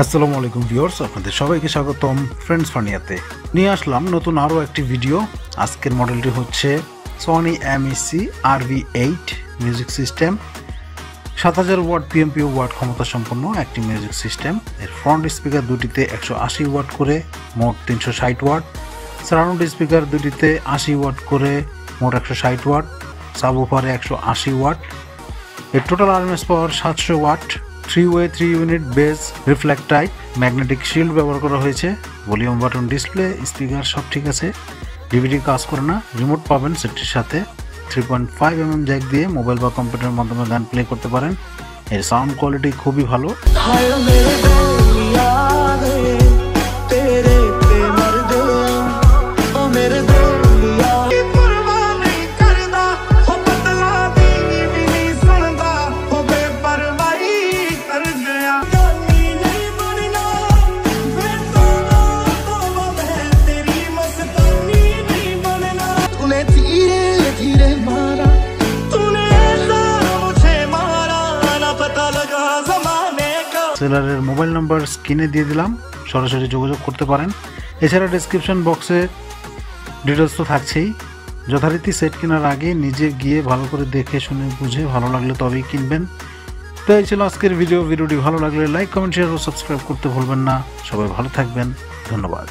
আসসালামু আলাইকুম ভিউয়ার্স, আপনাদের সবাইকে স্বাগতম ফ্রেন্ডস ফানিয়াতে। নিয়ে আসলাম নতুন আরও একটি ভিডিও। আজকের মডেলটি হচ্ছে Sony MEC RV eight music system সাত হাজার ওয়াট পিএমপিও ওয়াট ক্ষমতা সম্পন্ন একটি মিউজিক সিস্টেম এর ফ্রন্ট স্পিকার দুটিতে একশো আশি ওয়াট করে, মোট তিনশো ষাট ওয়াট। সারাউন্ড স্পিকার দুটিতে আশি ওয়াট করে, মোট একশো ষাট ওয়াট। সাব ওভারে একশো আশি ওয়াট। এর টোটাল আরএমএস পাওয়ার সাতশো watt. Three way three unit bass reflect type magnetic shield ব্যবহার করা হয়েছে। ভলিউম বাটন ডিসপ্লে স্পিকার সব ঠিক আছে। ডিভিডি কাজ করে না রিমোট পাবেন সেটির সাথে। Three point five M M jack দিয়ে মোবাইল বা কম্পিউটারের মাধ্যমে গান প্লে করতে পারেন। এর সাউন্ড কোয়ালিটি খুবই ভালো। সেলারের মোবাইল নাম্বার স্ক্রিনে দিয়ে দিলাম, সরাসরি যোগাযোগ করতে পারেন। এছাড়া ডিসক্রিপশন বক্সে ডিটেলস তো থাকছেই। যথারীতি সেট কেনার আগে নিজে গিয়ে ভালো করে দেখে, শুনে, বুঝে ভালো লাগলে তবেই কিনবেন। তো এই ছিল আজকের ভিডিও ভিডিওটি ভালো লাগলে লাইক কমেন্ট শেয়ার ও সাবস্ক্রাইব করতে ভুলবেন না। সবাই ভালো থাকবেন। ধন্যবাদ।